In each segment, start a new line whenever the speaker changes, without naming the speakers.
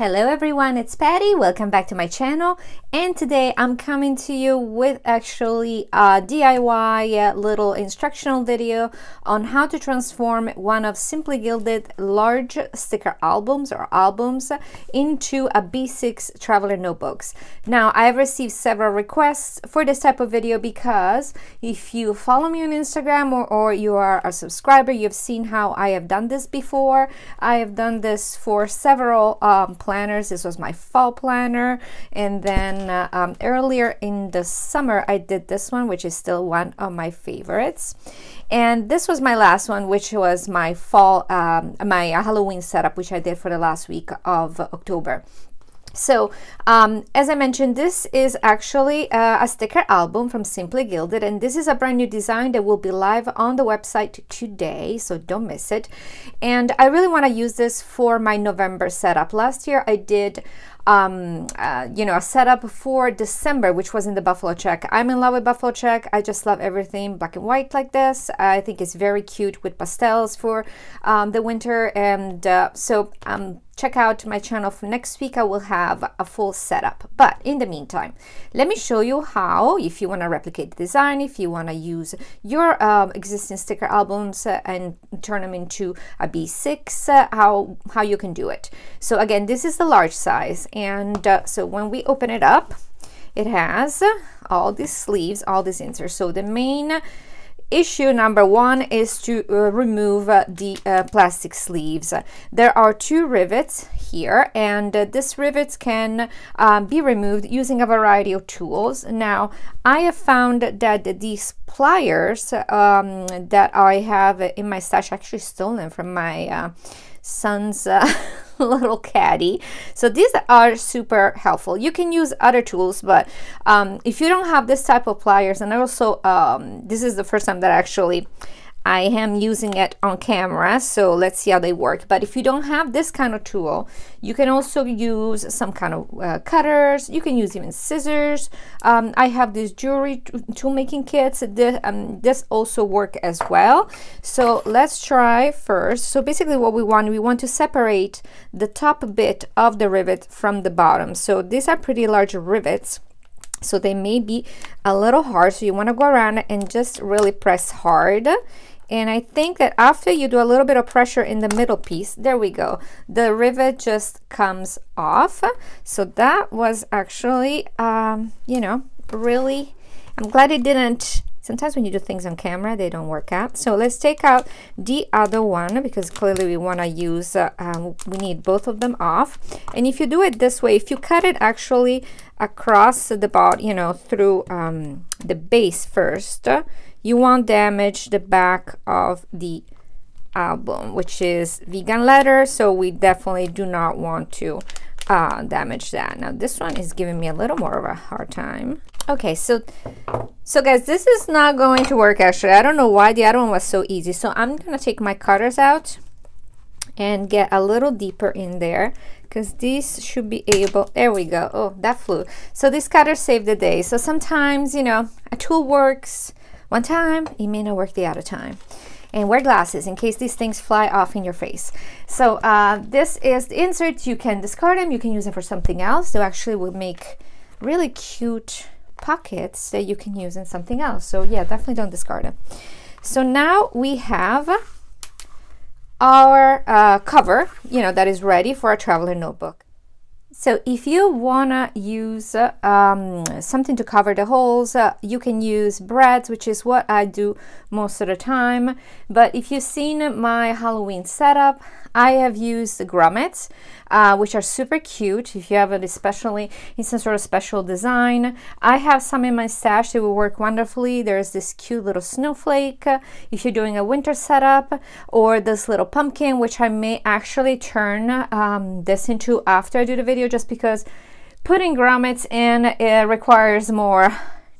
Hello everyone, it's Patty. Welcome back to my channel. And today I'm coming to you with actually a DIY little instructional video on how to transform one of Simply Gilded large sticker albums or albums into a B6 traveler notebooks. Now I've received several requests for this type of video because if you follow me on Instagram or, or you are a subscriber, you've seen how I have done this before. I have done this for several um, planners. This was my fall planner. And then uh, um, earlier in the summer, I did this one, which is still one of my favorites. And this was my last one, which was my fall, um, my Halloween setup, which I did for the last week of October. So, um, as I mentioned, this is actually uh, a sticker album from Simply Gilded, and this is a brand new design that will be live on the website today, so don't miss it. And I really want to use this for my November setup. Last year I did um, uh, you know, a setup for December, which was in the Buffalo check. I'm in love with Buffalo check. I just love everything black and white like this. I think it's very cute with pastels for um, the winter. And uh, so um, check out my channel for next week. I will have a full setup. But in the meantime, let me show you how, if you want to replicate the design, if you want to use your um, existing sticker albums uh, and turn them into a B6, uh, how, how you can do it. So again, this is the large size and uh, so when we open it up it has all these sleeves all these inserts. So the main issue number one is to uh, remove uh, the uh, plastic sleeves. There are two rivets here and uh, this rivets can um, be removed using a variety of tools. Now I have found that these pliers um, that I have in my stash actually stolen from my uh, son's uh, little caddy. So these are super helpful. You can use other tools, but um, if you don't have this type of pliers, and also um, this is the first time that actually I am using it on camera, so let's see how they work. But if you don't have this kind of tool, you can also use some kind of uh, cutters. You can use even scissors. Um, I have these jewelry tool making kits. This, um, this also work as well. So let's try first. So basically what we want, we want to separate the top bit of the rivet from the bottom. So these are pretty large rivets so they may be a little hard so you want to go around and just really press hard and I think that after you do a little bit of pressure in the middle piece, there we go, the rivet just comes off. So that was actually, um, you know, really, I'm glad it didn't Sometimes when you do things on camera, they don't work out. So let's take out the other one because clearly we want to use, uh, um, we need both of them off. And if you do it this way, if you cut it actually across the bottom, you know, through um, the base first, you won't damage the back of the album, which is vegan leather. So we definitely do not want to uh, damage that. Now this one is giving me a little more of a hard time. Okay, so so guys, this is not going to work actually. I don't know why the other one was so easy. So I'm gonna take my cutters out and get a little deeper in there because these should be able there we go oh that flew so this cutter saved the day so sometimes you know a tool works one time, it may not work the other time. And wear glasses in case these things fly off in your face. So uh, this is the insert. You can discard them. You can use them for something else. They actually will make really cute pockets that you can use in something else. So yeah, definitely don't discard them. So now we have our uh, cover, you know, that is ready for our traveler notebook. So if you wanna use um, something to cover the holes, uh, you can use brads, which is what I do most of the time. But if you've seen my Halloween setup, I have used the grommets, uh, which are super cute if you have it especially in some sort of special design. I have some in my stash that will work wonderfully. There's this cute little snowflake uh, if you're doing a winter setup or this little pumpkin, which I may actually turn um, this into after I do the video just because putting grommets in it requires more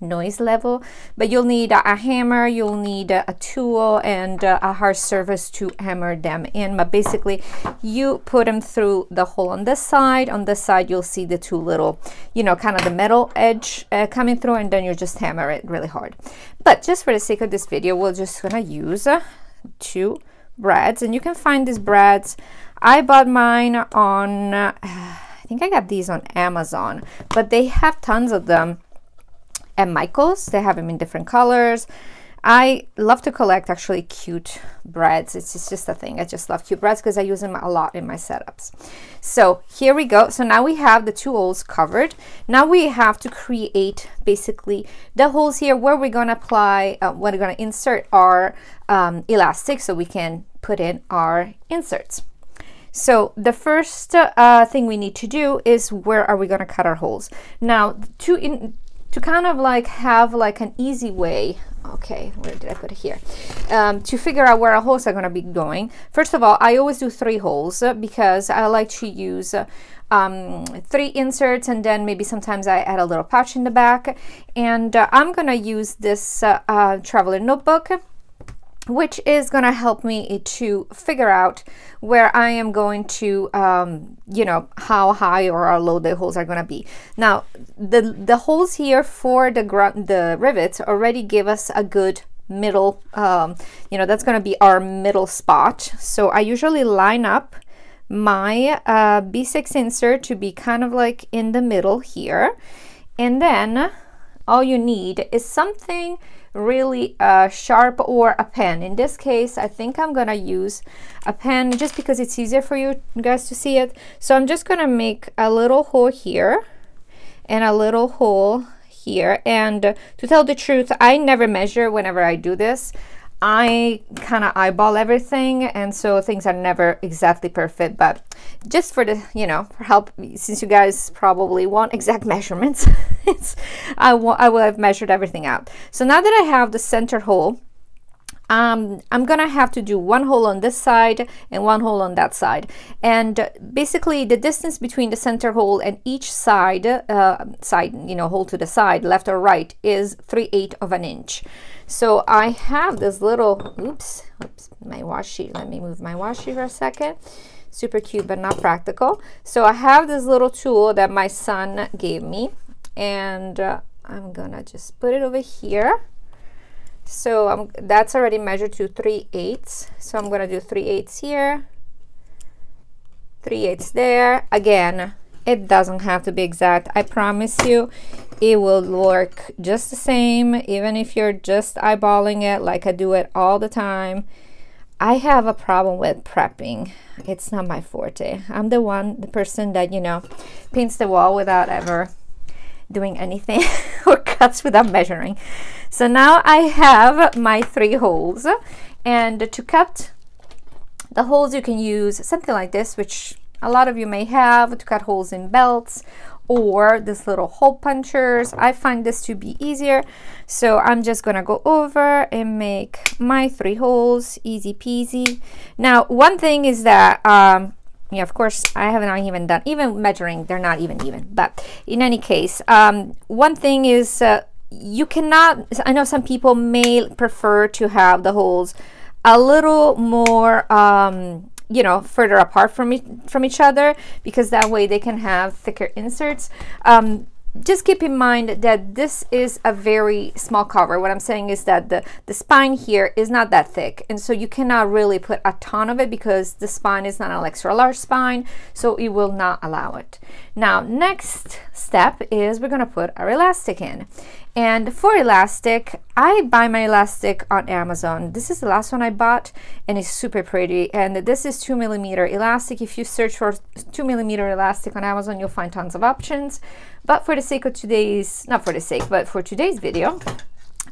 noise level but you'll need a hammer you'll need a tool and a hard surface to hammer them in. But basically you put them through the hole on this side. On this side you'll see the two little you know kind of the metal edge uh, coming through and then you just hammer it really hard. But just for the sake of this video we're just gonna use uh, two brads and you can find these brads. I bought mine on uh, I think I got these on Amazon, but they have tons of them at Michael's. They have them in different colors. I love to collect actually cute brads. It's, it's just a thing. I just love cute brads because I use them a lot in my setups. So here we go. So now we have the two holes covered. Now we have to create basically the holes here where we're going to apply, uh, we're going to insert our um, elastic so we can put in our inserts. So the first uh, thing we need to do is where are we going to cut our holes? Now to in, to kind of like have like an easy way okay where did I put it here? Um, to figure out where our holes are going to be going. First of all I always do three holes uh, because I like to use uh, um, three inserts and then maybe sometimes I add a little pouch in the back. And uh, I'm gonna use this uh, uh, traveler notebook which is going to help me to figure out where I am going to, um, you know, how high or how low the holes are going to be. Now, the, the holes here for the, the rivets already give us a good middle, um, you know, that's going to be our middle spot. So I usually line up my uh, B6 insert to be kind of like in the middle here. And then all you need is something really uh, sharp or a pen. In this case, I think I'm gonna use a pen just because it's easier for you guys to see it. So I'm just gonna make a little hole here and a little hole here. And to tell the truth, I never measure whenever I do this. I kind of eyeball everything and so things are never exactly perfect but just for the you know for help since you guys probably want exact measurements I will have measured everything out. So now that I have the center hole um, I'm gonna have to do one hole on this side and one hole on that side. And basically the distance between the center hole and each side uh, side you know hole to the side left or right is 3 8 of an inch. So I have this little oops oops my washi let me move my washi for a second. Super cute but not practical. So I have this little tool that my son gave me and uh, I'm gonna just put it over here so that's already measured to 3 eighths. So I'm going to do 3 eighths here, 3 eighths there. Again, it doesn't have to be exact. I promise you it will work just the same, even if you're just eyeballing it like I do it all the time. I have a problem with prepping. It's not my forte. I'm the one, the person that, you know, paints the wall without ever doing anything or cuts without measuring. So now I have my three holes and to cut the holes you can use something like this, which a lot of you may have to cut holes in belts or this little hole punchers. I find this to be easier. So I'm just gonna go over and make my three holes, easy peasy. Now, one thing is that um, yeah, of course, I have not even done, even measuring, they're not even even. But in any case, um, one thing is uh, you cannot, I know some people may prefer to have the holes a little more, um, you know, further apart from, e from each other because that way they can have thicker inserts. Um, just keep in mind that this is a very small cover. What I'm saying is that the, the spine here is not that thick. And so you cannot really put a ton of it because the spine is not an extra large spine. So it will not allow it. Now, next step is we're going to put our elastic in. And for elastic, I buy my elastic on Amazon. This is the last one I bought and it's super pretty. And this is two millimeter elastic. If you search for two millimeter elastic on Amazon, you'll find tons of options. But for the sake of today's, not for the sake, but for today's video,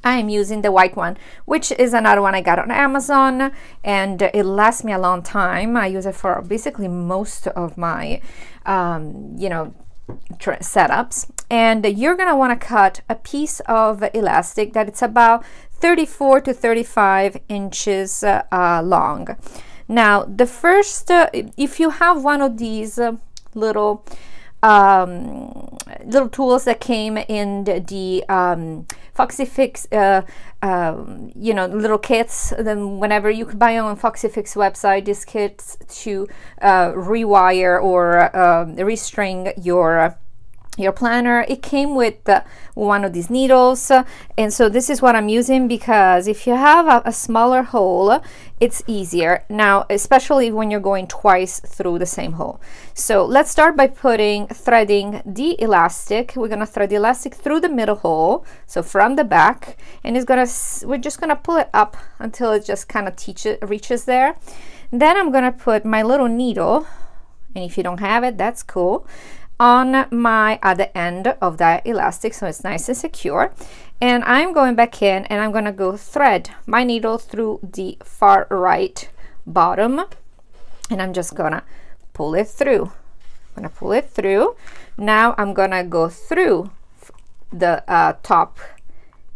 I am using the white one, which is another one I got on Amazon and it lasts me a long time. I use it for basically most of my, um, you know, setups and you're going to want to cut a piece of elastic that it's about 34 to 35 inches uh, long. Now the first, uh, if you have one of these uh, little um, little tools that came in the, the um, Foxy Fix, uh, uh, you know, little kits. Then whenever you could buy on Foxy Fix website, these kits to uh, rewire or um, restring your your planner. It came with uh, one of these needles. And so this is what I'm using because if you have a, a, smaller hole it's easier. Now especially when you're going twice through the same hole. So let's start by putting threading the elastic. We're gonna thread the elastic through the middle hole so from the back. And it's gonna we're just gonna pull it up until it just kind of teaches reaches there. Then I'm gonna put my little needle. And if you don't have it that's cool on my other end of that elastic so it's nice and secure. And I'm going back in and I'm to go thread my needle through the far right bottom. And I'm just gonna pull it through. I'm gonna pull it through. Now I'm gonna go through the uh, top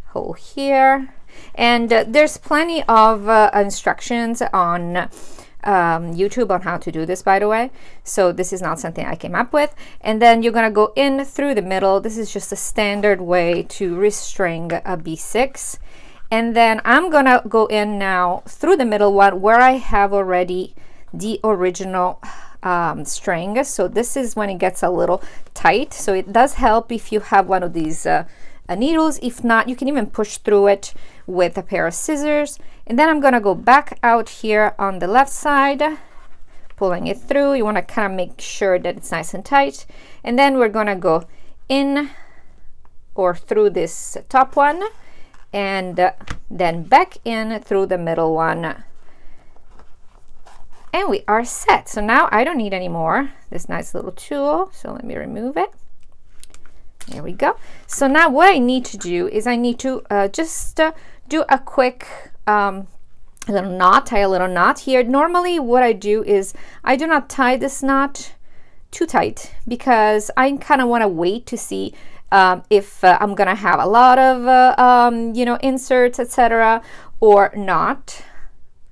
hole here. And uh, there's plenty of uh, instructions on um, YouTube on how to do this, by the way. So this is not something I came up with. And then you're gonna go in through the middle. This is just a standard way to restring a B6. And then I'm gonna go in now through the middle one where I have already the original um, string. So this is when it gets a little tight. So it does help if you have one of these uh, uh, needles. If not, you can even push through it with a pair of scissors. And then I'm gonna go back out here on the left side, pulling it through. You wanna kind of make sure that it's nice and tight. And then we're gonna go in or through this top one and uh, then back in through the middle one. And we are set. So now I don't need any more this nice little tool. So let me remove it. There we go. So now what I need to do is I need to uh, just uh, do a quick um, little knot, tie a little knot here. Normally what I do is I do not tie this knot too tight because I kind of want to wait to see um, if uh, I'm gonna have a lot of uh, um, you know inserts etc or not.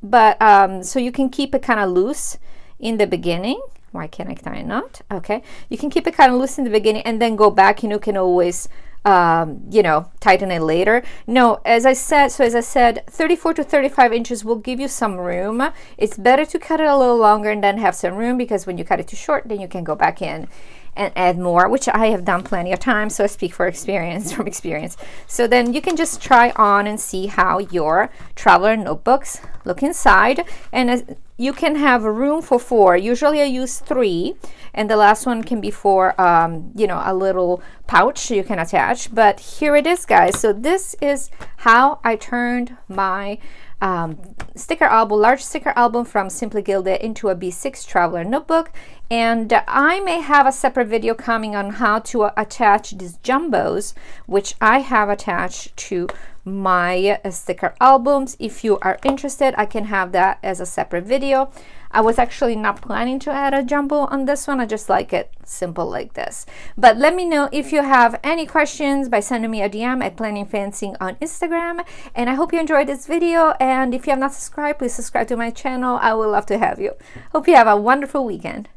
But um, so you can keep it kind of loose in the beginning. Why can't I tie a knot? Okay. You can keep it kind of loose in the beginning and then go back and you can always um, you know, tighten it later. No, as I said, so as I said, 34 to 35 inches will give you some room. It's better to cut it a little longer and then have some room because when you cut it too short, then you can go back in and add more, which I have done plenty of times. So I speak for experience from experience. So then you can just try on and see how your traveler notebooks look inside. And you can have room for four. Usually I use three and the last one can be for, um, you know, a little pouch you can attach. But here it is, guys. So this is how I turned my um, sticker album, large sticker album from Simply Gilded into a B6 Traveler Notebook. And I may have a separate video coming on how to attach these jumbows, which I have attached to my uh, sticker albums. If you are interested, I can have that as a separate video. I was actually not planning to add a jumbow on this one. I just like it simple like this. But let me know if you have any questions by sending me a DM at Planning Fancy on Instagram. And I hope you enjoyed this video. And if you have not subscribed, please subscribe to my channel. I would love to have you. Hope you have a wonderful weekend.